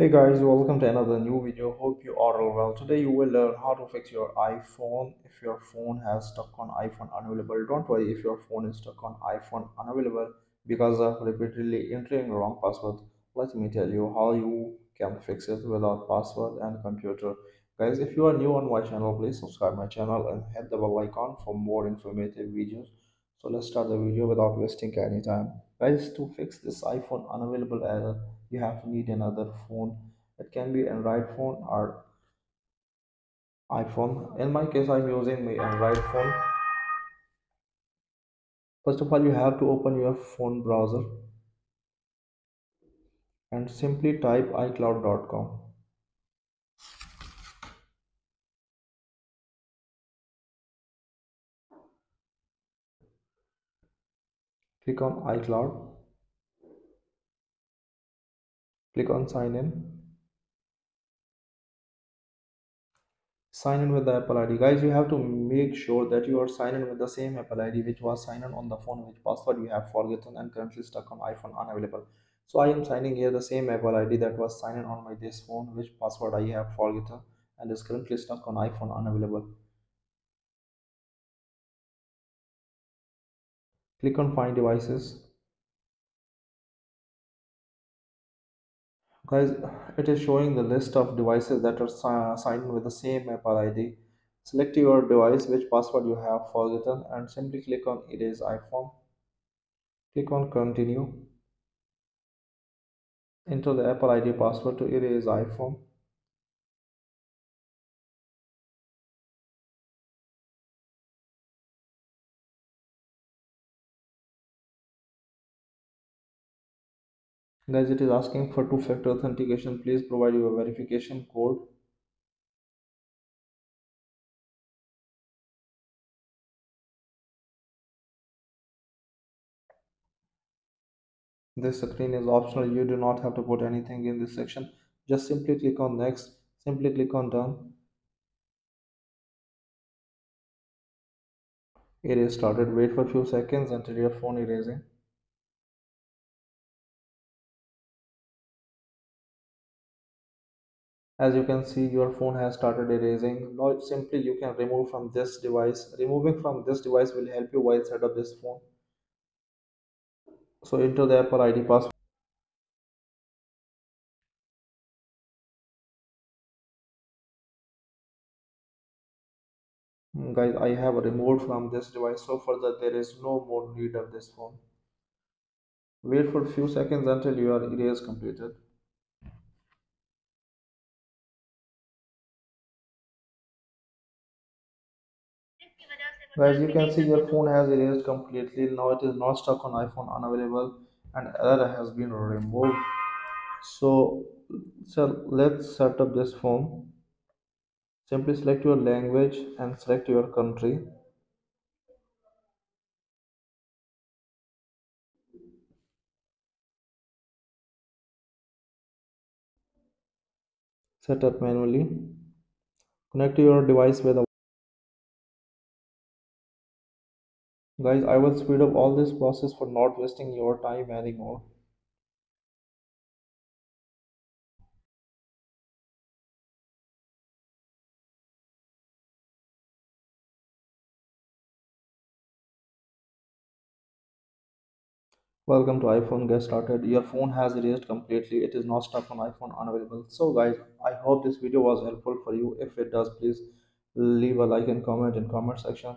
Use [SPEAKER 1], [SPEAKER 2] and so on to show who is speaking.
[SPEAKER 1] Hey guys, welcome to another new video. Hope you are all well. Today you will learn how to fix your iPhone if your phone has stuck on iPhone unavailable. Don't worry if your phone is stuck on iPhone unavailable because of repeatedly entering wrong password. Let me tell you how you can fix it without password and computer. Guys, if you are new on my channel, please subscribe my channel and hit the bell icon for more informative videos. So let's start the video without wasting any time. Guys, to fix this iPhone unavailable error you have to need another phone. It can be android phone or iphone. In my case i'm using my android phone. First of all you have to open your phone browser and simply type icloud.com click on icloud. Click on sign in. Sign in with the apple id guys you have to make sure that you are signed in with the same apple id which was signed in on the phone which password you have forgotten and currently stuck on iphone unavailable. So i am signing here the same apple id that was signed in on my this phone which password i have forgotten and is currently stuck on iphone unavailable click on find devices. Guys it is showing the list of devices that are signed with the same apple id select your device which password you have forgotten and simply click on erase iphone click on continue. Enter the apple id password to erase iphone guys it is asking for two-factor authentication. Please provide your verification code. This screen is optional. You do not have to put anything in this section. Just simply click on next. Simply click on done. Erase started. Wait for a few seconds until your phone is erasing as you can see your phone has started erasing. Now simply you can remove from this device. Removing from this device will help you while set up this phone. So enter the apple id password. Hmm, guys i have removed from this device. So further there is no more need of this phone. Wait for few seconds until your erase completed Guys, you can see your phone has erased completely. Now it is not stuck on iPhone unavailable and error has been removed. So, so let's set up this phone. Simply select your language and select your country. Set up manually. Connect your device with a Guys, I will speed up all this process for not wasting your time anymore. Welcome to iPhone get started. Your phone has erased completely. It is not stuck on iPhone unavailable. So guys, I hope this video was helpful for you. If it does, please leave a like and comment in comment section.